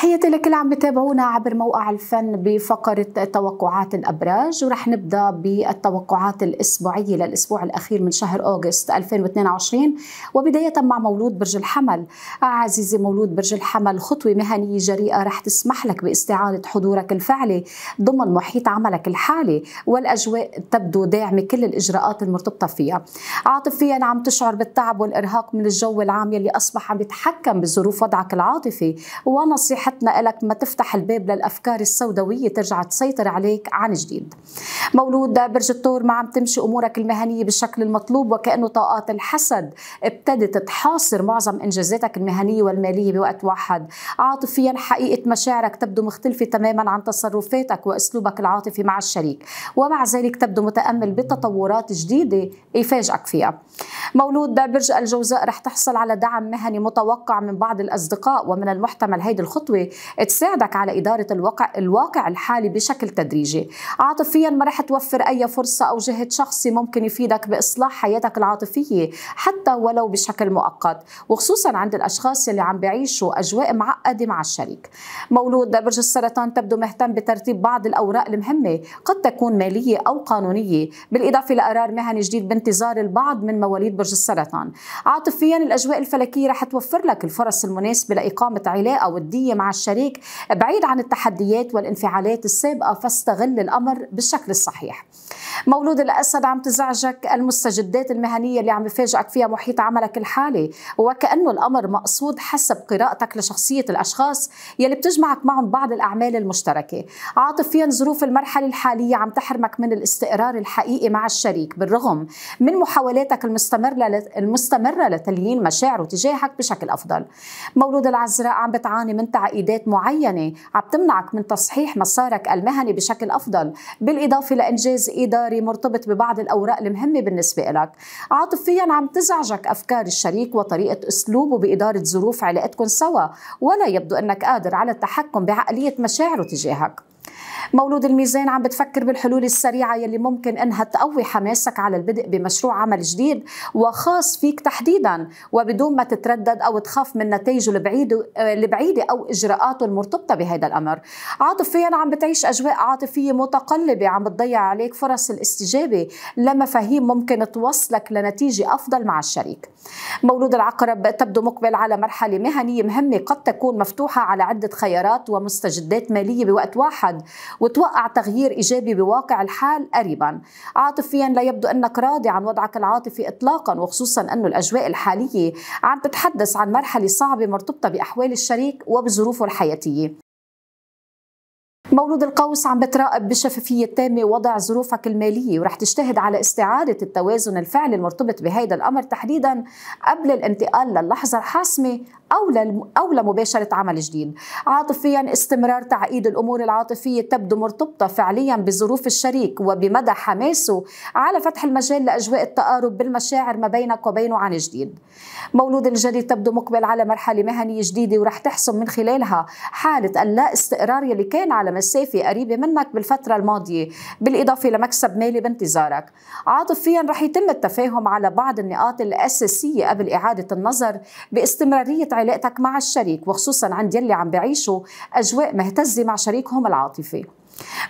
تحياتي لكل عم بتابعونا عبر موقع الفن بفقرة توقعات الأبراج ورح نبدأ بالتوقعات الأسبوعية للأسبوع الأخير من شهر أغسطس 2022 وبداية مع مولود برج الحمل. عزيزي مولود برج الحمل خطوة مهنية جريئة رح تسمح لك باستعادة حضورك الفعلي ضمن محيط عملك الحالي والأجواء تبدو داعمة كل الإجراءات المرتبطة فيها. عاطفيا عم تشعر بالتعب والإرهاق من الجو العام يلي أصبح عم يتحكم بظروف وضعك العاطفي ونصيحتنا لك ما تفتح الباب للأفكار السوداوية ترجع تسيطر عليك عن جديد. مولود برج الثور ما عم تمشي أمورك المهنية بالشكل المطلوب وكأنه طاقات الحسد ابتدت تحاصر معظم إنجازاتك المهنية والمالية بوقت واحد. عاطفيا حقيقة مشاعرك تبدو مختلفة تماما عن تصرفاتك وأسلوبك العاطفي مع الشريك. ومع ذلك تبدو متأمل بتطورات جديدة يفاجئك فيها. مولود برج الجوزاء رح تحصل على دعم مهني متوقع من بعض الأصدقاء ومن المحتمل. هيدي الخطوة تساعدك على إدارة الواقع, الواقع الحالي بشكل تدريجي. عاطفيا ما رح توفر أي فرصة أو جهد شخصي ممكن يفيدك بإصلاح حياتك العاطفية حتى ولو بشكل مؤقت وخصوصا عند الأشخاص اللي عم بيعيشوا أجواء معقدة مع الشريك. مولود برج السرطان تبدو مهتم بترتيب بعض الأوراق المهمة قد تكون مالية أو قانونية بالإضافة لقرار مهني جديد بانتظار البعض من مواليد برج السرطان. عاطفيا الأجواء الفلكية رح توفر لك الفرص المناسبة لإقامة علاقة ودية مع الشريك بعيد عن التحديات والانفعالات السابقة فاستغل الأمر بالشكل الصحيح. مولود الأسد عم تزعجك المستجدات المهنية اللي عم يفاجئك فيها محيط عملك الحالي وكأنه الأمر مقصود حسب قراءتك لشخصية الأشخاص يلي بتجمعك معهم بعض الأعمال المشتركة. عاطفيا ظروف المرحلة الحالية عم تحرمك من الاستقرار الحقيقي مع الشريك بالرغم من محاولاتك المستمرة المستمرة لتليين مشاعره تجاهك بشكل أفضل. مولود العذراء عم بتعاني من تعقيدات معينة عم تمنعك من تصحيح مسارك المهني بشكل أفضل بالإضافة لإنجاز إداري مرتبط ببعض الأوراق المهمة بالنسبة لك عاطفيا عم تزعجك أفكار الشريك وطريقة أسلوبه بإدارة ظروف علاقتكم سوا ولا يبدو أنك قادر على التحكم بعقلية مشاعره تجاهك. مولود الميزان عم بتفكر بالحلول السريعة يلي ممكن إنها تقوي حماسك على البدء بمشروع عمل جديد وخاص فيك تحديدا وبدون ما تتردد أو تخاف من نتائجه البعيدة البعيدة أو إجراءاته المرتبطة بهذا الأمر. عاطفيا عم بتعيش أجواء عاطفية متقلبة عم بتضيع عليك فرص الاستجابة لمفاهيم ممكن توصلك لنتيجة أفضل مع الشريك. مولود العقرب تبدو مقبل على مرحلة مهنية مهمة قد تكون مفتوحة على عدة خيارات ومستجدات مالية بوقت واحد وتوقع تغيير إيجابي بواقع الحال قريبا. عاطفيا لا يبدو أنك راضي عن وضعك العاطفي إطلاقا وخصوصا أنه الأجواء الحالية عم تتحدث عن مرحلة صعبة مرتبطة بأحوال الشريك وبظروفه الحياتية. مولود القوس عم بتراقب بشفافية تامة وضع ظروفك المالية ورح تجتهد على استعادة التوازن الفعلي المرتبط بهذا الأمر تحديدا قبل الانتقال للحظة الحاسمة أو أو لمباشرة عمل جديد. عاطفيا استمرار تعقيد الأمور العاطفية تبدو مرتبطة فعليا بظروف الشريك وبمدى حماسه على فتح المجال لأجواء التقارب بالمشاعر ما بينك وبينه عن جديد. مولود الجدي تبدو مقبل على مرحلة مهنية جديدة ورح تحسم من خلالها حالة اللا استقرار يلي كان على مسافة قريبة منك بالفترة الماضية بالإضافة لمكسب مالي بانتظارك عاطفيا رح يتم التفاهم على بعض النقاط الأساسية قبل إعادة النظر باستمرارية علاقتك مع الشريك وخصوصا عند يلي عم بيعيشوا أجواء مهتزة مع شريكهم العاطفي.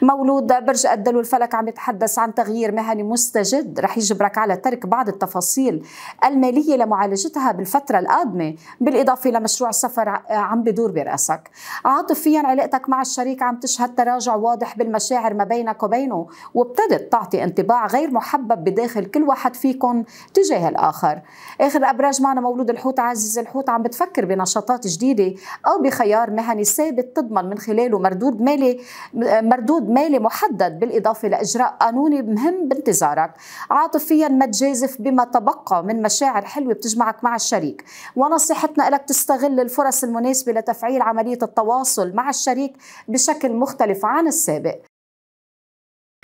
مولود برج الدلو الفلك عم يتحدث عن تغيير مهني مستجد. رح يجبرك على ترك بعض التفاصيل المالية لمعالجتها بالفترة القادمة. بالإضافة لمشروع سفر عم بدور برأسك. عاطفيا علاقتك مع الشريك عم تشهد تراجع واضح بالمشاعر ما بينك وبينه وابتدت تعطي انطباع غير محبب بداخل كل واحد فيكم تجاه الآخر. آخر أبراج معنا مولود الحوت عزيز الحوت عم بتفكر بنشاطات جديدة أو بخيار مهني ثابت تضمن من خلاله مردود مالي مردود مالي محدد بالإضافة لإجراء قانوني مهم بانتظارك. عاطفيا ما تجازف بما تبقى من مشاعر حلوة بتجمعك مع الشريك. ونصيحتنا لك تستغل الفرص المناسبة لتفعيل عملية التواصل مع الشريك بشكل مختلف عن السابق.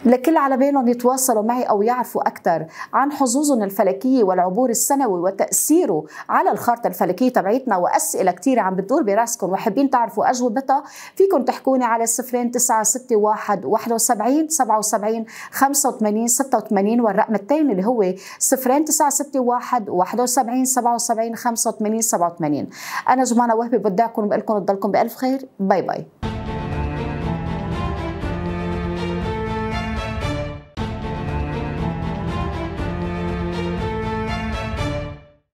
لكل على بالهم يتواصلوا معي أو يعرفوا أكثر عن حظوظهم الفلكية والعبور السنوي وتأثيره على الخارطة الفلكية تبعيتنا وأسئلة كثيرة عم بتدور براسكم. وحابين تعرفوا أجوبتها فيكم تحكوني على صفرين تسعة ستة واحد واحد وسبعين سبعة وسبعين خمسة وثمانين ستة وثمانين والرقم الثاني اللي هو صفرين تسعة ستة واحد واحد وسبعين سبعة وسبعين خمسة وثمانين سبعة وثمانين. أنا جمانة وهبي بدعكم وبقول لكم تضلكم بألف خير. باي باي.